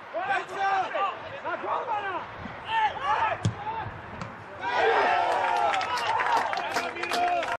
go.